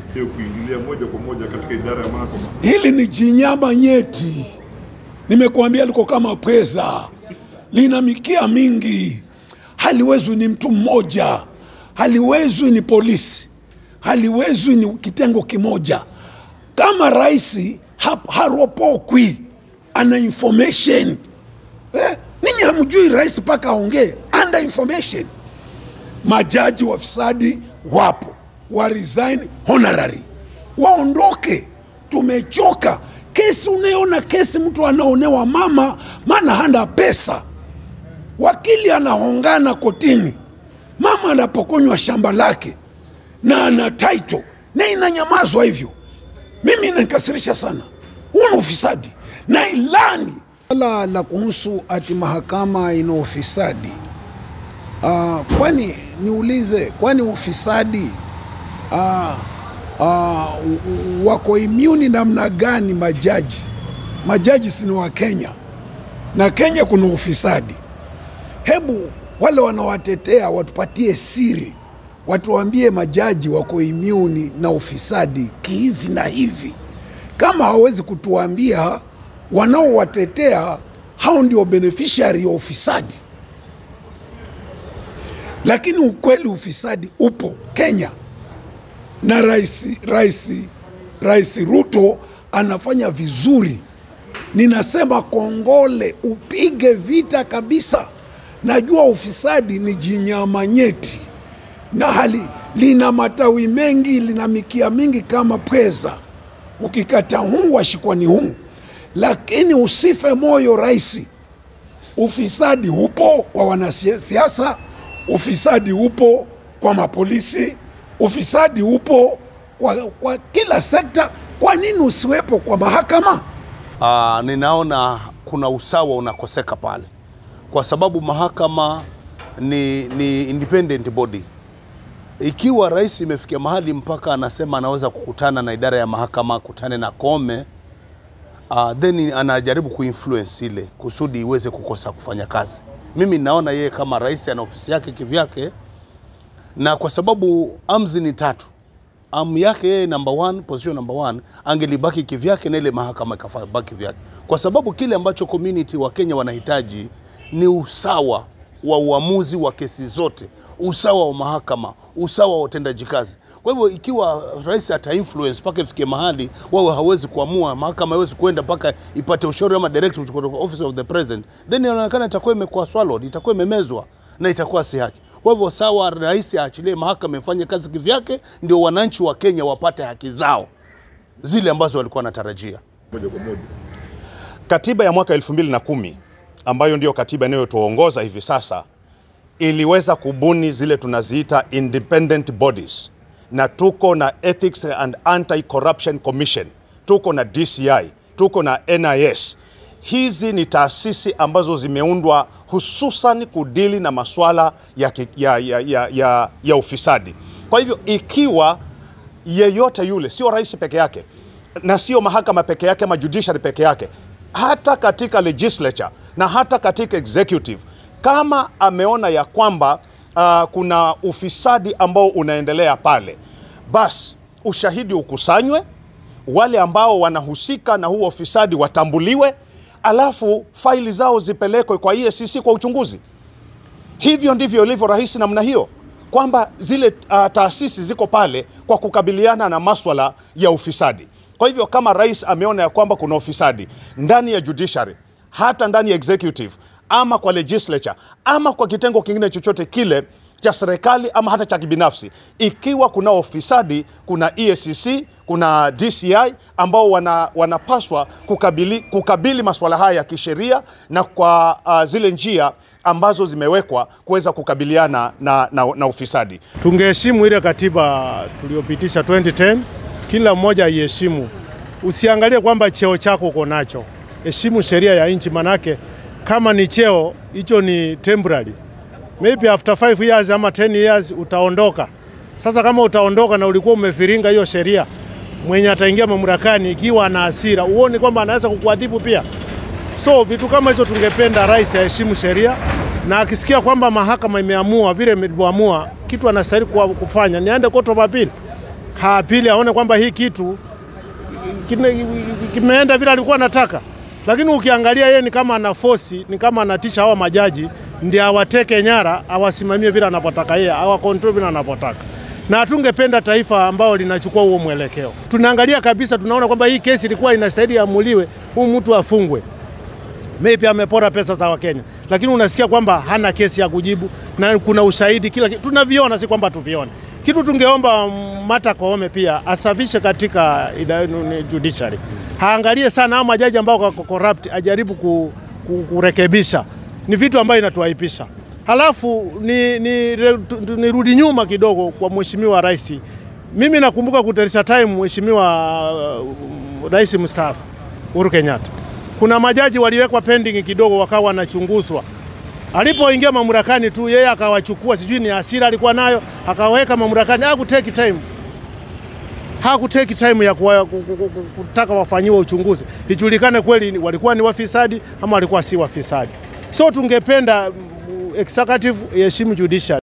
Kuingilia moja kwa moja katika idara ya mahakama. Hili ni jinyama nyeti, nimekuambia liko kama pweza, lina mikia mingi, haliwezwi ni mtu mmoja, haliwezwi ni polisi, haliwezwi ni kitengo kimoja. Kama rais haropokwi, ana information. Eh? Ninyi hamjui rais mpaka aongee. Under information. Majaji wafisadi wapo, wa resign honorary, waondoke. Tumechoka kesi. Unaona kesi, mtu anaonewa mama, maana hana pesa, wakili anahongana kotini, mama anapokonywa shamba lake na ana title na inanyamazwa hivyo. Mimi inanikasirisha sana, huu ni ufisadi na ilani la la kuhusu ati mahakama ina ufisadi. Uh, kwani niulize, kwani ufisadi uh, uh, wako immune namna gani majaji? Majaji si ni wa Kenya na Kenya kuna ufisadi. Hebu wale wanawatetea watupatie siri, watuambie majaji wako immune na ufisadi kihivi na hivi. Kama hawawezi kutuambia, wanaowatetea hao ndio beneficiary ya ufisadi lakini ukweli ufisadi upo Kenya na rais, rais, rais Ruto anafanya vizuri. Ninasema kongole, upige vita kabisa. Najua ufisadi ni jinyama nyeti na hali lina matawi mengi, lina mikia mingi kama pweza. Ukikata huu washikwa ni huu, lakini usife moyo rais. Ufisadi upo kwa wanasiasa, ufisadi upo kwa mapolisi, ufisadi upo kwa, kwa kila sekta. Kwa nini usiwepo kwa mahakama? Aa, ninaona kuna usawa unakoseka pale, kwa sababu mahakama ni, ni independent body. Ikiwa rais imefikia mahali mpaka anasema anaweza kukutana na idara ya mahakama, kutane na Kome, uh, then anajaribu kuinfluence ile kusudi iweze kukosa kufanya kazi. Mimi naona yeye kama rais ana ofisi yake kivyake, na kwa sababu amzi ni tatu, amu yake yeye number one, position number one, angelibaki kivyake na ile mahakama ikabaki vyake, kwa sababu kile ambacho community wa Kenya wanahitaji ni usawa wa uamuzi wa kesi zote, usawa wa mahakama, usawa wa utendaji kazi. Kwa hivyo ikiwa rais ata influence mpaka ifike mahali wao hawezi kuamua, mahakama hawezi kuenda mpaka ipate ushauri ama directive kutoka office of the president, then inaonekana itakuwa imekuwa swallowed, itakuwa imemezwa na itakuwa si haki. Kwa hivyo sawa, rais aachilie mahakama ifanye kazi kivyake, ndio wananchi wa Kenya wapate haki zao zile ambazo walikuwa wanatarajia. Moja kwa moja. Katiba ya mwaka 2010 ambayo ndiyo katiba inayotuongoza hivi sasa iliweza kubuni zile tunaziita independent bodies, na tuko na Ethics and Anti-Corruption Commission, tuko na DCI, tuko na NIS. Hizi ni taasisi ambazo zimeundwa hususan kudili na masuala ya, ya, ya, ya, ya, ya ufisadi. Kwa hivyo ikiwa yeyote yule, sio rais peke yake na sio mahakama peke yake ama judiciary peke yake, hata katika legislature na hata katika executive, kama ameona ya kwamba uh, kuna ufisadi ambao unaendelea pale, basi ushahidi ukusanywe, wale ambao wanahusika na huo ufisadi watambuliwe, alafu faili zao zipelekwe kwa EACC kwa uchunguzi. Hivyo ndivyo ilivyo rahisi namna hiyo, kwamba zile uh, taasisi ziko pale kwa kukabiliana na maswala ya ufisadi. Kwa hivyo kama rais ameona ya kwamba kuna ufisadi ndani ya judiciary, hata ndani ya executive, ama kwa legislature, ama kwa kitengo kingine chochote kile cha serikali ama hata cha kibinafsi, ikiwa kuna ufisadi, kuna EACC, kuna DCI ambao wana, wanapaswa kukabili, kukabili masuala haya ya kisheria na kwa uh, zile njia ambazo zimewekwa kuweza kukabiliana na, na, na ufisadi. Tungeheshimu ile katiba tuliyopitisha 2010, kila mmoja aiheshimu. Usiangalie kwamba cheo chako uko nacho, heshimu sheria ya nchi, manake kama ni cheo hicho ni temporary, maybe after 5 years ama 10 years utaondoka. Sasa kama utaondoka na ulikuwa umefiringa hiyo sheria, mwenye ataingia mamlakani ikiwa ana hasira, uone kwamba anaweza kukuadhibu pia. So vitu kama hizo tungependa rais aheshimu sheria na akisikia kwamba mahakama imeamua vile ilivyoamua, kitu anastahili kufanya ni aende court of appeal haapili aone kwamba hii kitu kimeenda vile alikuwa anataka, lakini ukiangalia yeye ni kama ana force, ni kama anatisha hawa majaji ndio awateke nyara, awasimamie vile anavyotaka yeye, awakontrol vile anavyotaka na hatungependa taifa ambao linachukua huo mwelekeo. Tunaangalia kabisa, tunaona kwamba hii kesi ilikuwa inastahili amuliwe, huyu mtu afungwe maybe amepora pesa za Wakenya, lakini unasikia kwamba hana kesi ya kujibu na kuna ushahidi kila kitu tunaviona, si kwamba tuvione. Kitu tungeomba Mata Koome pia asafishe katika judiciary, haangalie sana hao majaji ambao wako corrupt, ajaribu ku, ku, kurekebisha. Ni vitu ambayo inatuaipisha. Halafu ni, ni, nirudi nyuma kidogo kwa mheshimiwa rais. Mimi nakumbuka kutarisha time mheshimiwa uh, rais mstaafu Uhuru Kenyatta kuna majaji waliwekwa pending kidogo, wakawa wanachunguzwa. Alipoingia mamlakani tu yeye akawachukua, sijui ni hasira alikuwa nayo, akaweka mamlakani. Hakuteki time, hakuteki time ya kuwa, ku- ku- ku- kutaka wafanyiwe uchunguzi ijulikane kweli ni- walikuwa ni wafisadi ama walikuwa si wafisadi. So tungependa executive iheshimu judiciary.